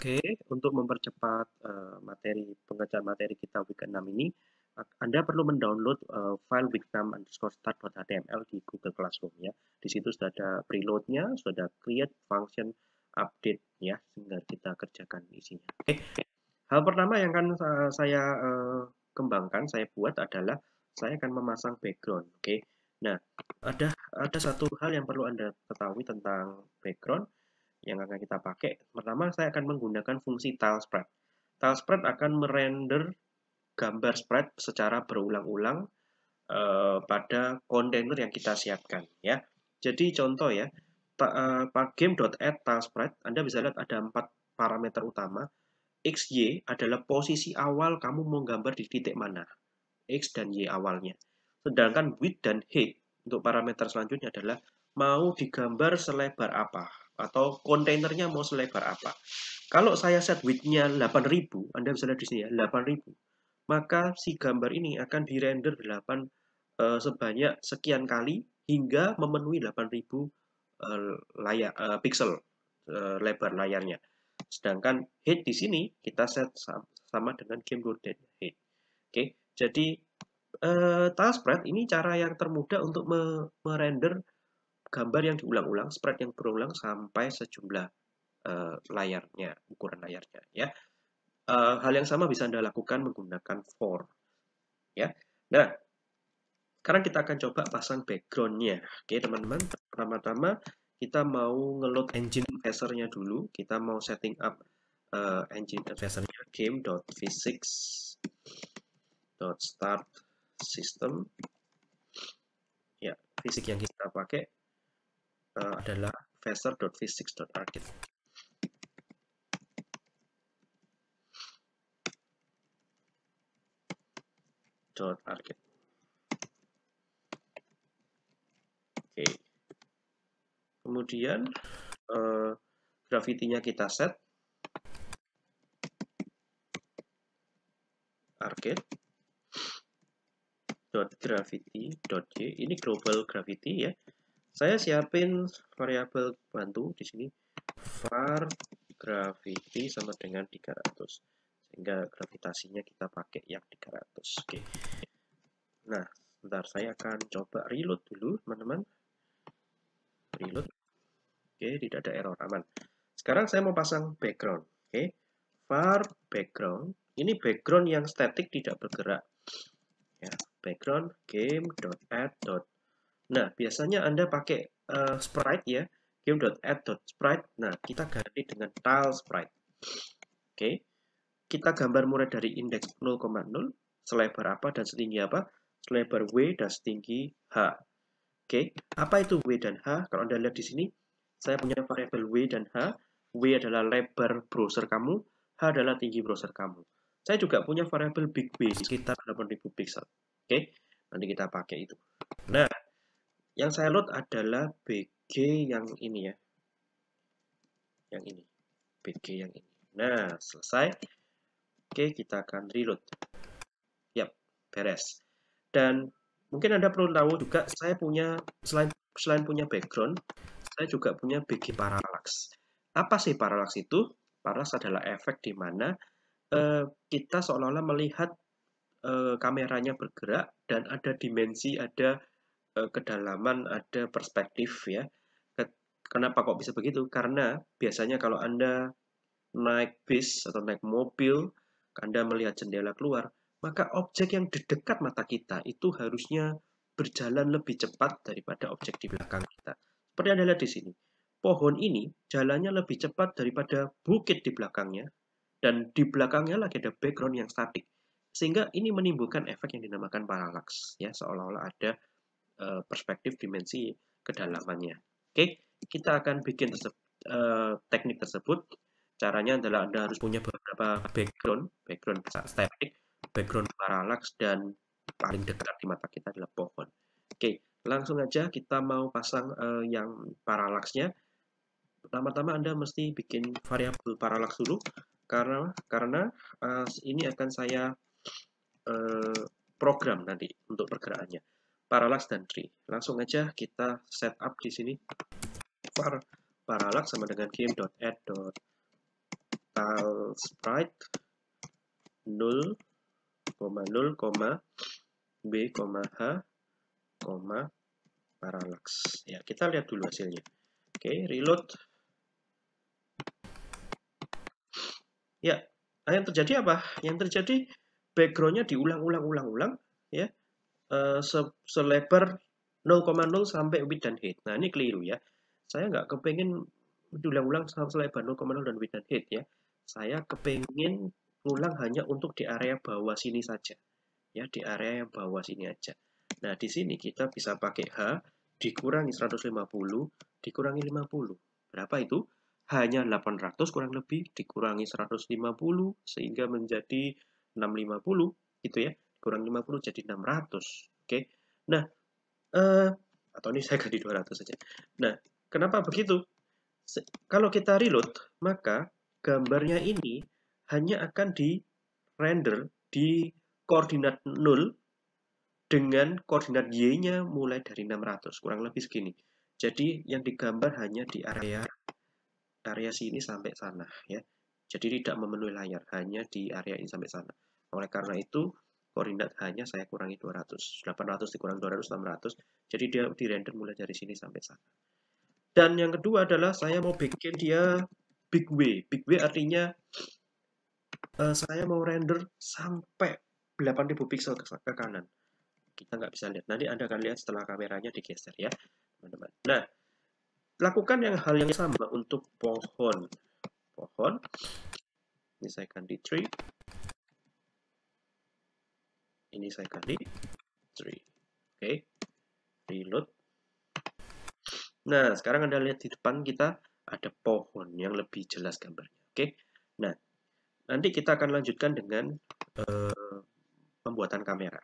Oke, untuk mempercepat uh, materi pengerjaan materi kita week 6 ini, Anda perlu mendownload uh, file week6 underscore start.html di Google Classroom ya. Di situ sudah ada preloadnya, sudah ada create function update ya, sehingga kita kerjakan isinya. Oke, hal pertama yang akan saya uh, kembangkan, saya buat adalah saya akan memasang background. Oke, nah ada ada satu hal yang perlu Anda ketahui tentang background yang akan kita pakai. Pertama, saya akan menggunakan fungsi tile spread. Tile spread akan merender gambar spread secara berulang-ulang uh, pada kontainer yang kita siapkan. ya. Jadi contoh ya, uh, game.add tile spread, Anda bisa lihat ada empat parameter utama. X, Y adalah posisi awal kamu mau gambar di titik mana. X dan Y awalnya. Sedangkan width dan height untuk parameter selanjutnya adalah mau digambar selebar apa atau kontainernya mau selebar apa. Kalau saya set width-nya 8000, Anda bisa lihat di sini ya, 8000. Maka si gambar ini akan di-render 8 uh, sebanyak sekian kali hingga memenuhi 8000 uh, layar uh, pixel uh, lebar layarnya. Sedangkan height di sini kita set sama, dengan game height. Oke, jadi uh, tile spread ini cara yang termudah untuk merender gambar yang diulang-ulang, spread yang berulang sampai sejumlah uh, layarnya, ukuran layarnya. Ya, uh, hal yang sama bisa anda lakukan menggunakan for. Ya, nah sekarang kita akan coba pasang backgroundnya. Oke teman-teman, pertama-tama kita mau ngeload engine advisor-nya dulu. Kita mau setting up uh, engine advisor-nya game.physics.start system. Ya, fisik yang kita pakai uh, adalah phaser.physics.argit. .argit. Oke. Kemudian uh, gravity-nya kita set. Argit dot gravity dot y ini global gravity ya saya siapin variabel bantu di sini. Var gravity sama dengan 300 sehingga gravitasinya kita pakai yang 300 oke. Nah sebentar saya akan coba reload dulu teman-teman. Reload. Oke tidak ada error aman. Sekarang saya mau pasang background. Oke. Var background. Ini background yang static tidak bergerak. Ya background game.add Nah, biasanya Anda pakai uh, sprite ya, game.add.sprite. Nah, kita ganti dengan tile sprite. Oke. Kita gambar mulai dari indeks 0,0, selebar apa dan setinggi apa? Selebar W dan setinggi H. Oke. Apa itu W dan H? Kalau Anda lihat di sini, saya punya variabel W dan H. W adalah lebar browser kamu, H adalah tinggi browser kamu. Saya juga punya variabel big W sekitar 8000 pixel. Oke, nanti kita pakai itu. Nah, yang saya load adalah BG yang ini ya. Yang ini. BG yang ini. Nah, selesai. Oke, kita akan reload. Yap, beres. Dan mungkin Anda perlu tahu juga saya punya selain selain punya background, saya juga punya BG parallax. Apa sih parallax itu? Parallax adalah efek di mana uh, kita seolah-olah melihat uh, kameranya bergerak dan ada dimensi, ada Eh, kedalaman, ada perspektif ya. Kenapa kok bisa begitu? Karena biasanya kalau Anda naik bis atau naik mobil, Anda melihat jendela keluar, maka objek yang di dekat mata kita itu harusnya berjalan lebih cepat daripada objek di belakang kita. Seperti Anda lihat di sini. Pohon ini jalannya lebih cepat daripada bukit di belakangnya, dan di belakangnya lagi ada background yang statik. Sehingga ini menimbulkan efek yang dinamakan paralax, ya seolah-olah ada uh, perspektif dimensi kedalamannya. Oke, kita akan bikin uh, teknik tersebut. Caranya adalah Anda harus punya beberapa background, background static, background parallax, dan paling dekat di mata kita adalah pohon. Oke, langsung aja kita mau pasang uh, yang parallaxnya. Pertama-tama Anda mesti bikin variabel parallax dulu, karena karena uh, ini akan saya uh, program nanti untuk pergerakannya parallax dan tree. Langsung aja kita setup di sini var parallax sama dengan game.add style sprite 0, 0, b, h, parallax. Ya, kita lihat dulu hasilnya. Oke, reload. Ya, yang terjadi apa? Yang terjadi backgroundnya diulang-ulang-ulang-ulang, ya, uh, se selebar 0,0 sampai width dan height. Nah, ini keliru ya. Saya nggak kepengen diulang-ulang selebar 0,0 dan width dan height ya. Saya kepengen ulang hanya untuk di area bawah sini saja. Ya, di area yang bawah sini aja. Nah, di sini kita bisa pakai H dikurangi 150 dikurangi 50. Berapa itu? Hanya 800 kurang lebih dikurangi 150 sehingga menjadi 650 gitu ya. Kurang 50 jadi 600. Oke. Nah, eh, atau ini saya ganti 200 saja. Nah, kenapa begitu? Kalau kita reload, maka gambarnya ini hanya akan di render di koordinat 0 dengan koordinat y-nya mulai dari 600, kurang lebih segini. Jadi yang digambar hanya di area area sini sampai sana ya. Jadi tidak memenuhi layar, hanya di area ini sampai sana. Oleh karena itu, koordinat hanya saya kurangi 200. 800 dikurang 200, 600. Jadi dia di render mulai dari sini sampai sana. Dan yang kedua adalah saya mau bikin dia big W. Big W artinya uh, saya mau render sampai 8000 pixel ke, ke kanan. Kita nggak bisa lihat. Nanti Anda akan lihat setelah kameranya digeser ya, teman-teman. Nah, lakukan yang hal yang sama untuk pohon. Pohon. Ini saya ganti tree. Ini saya ganti tree. Oke. Okay. Reload. Nah, sekarang Anda lihat di depan kita ada pohon yang lebih jelas gambarnya. Oke. Okay? Nah, Nanti kita akan lanjutkan dengan uh, pembuatan kamera.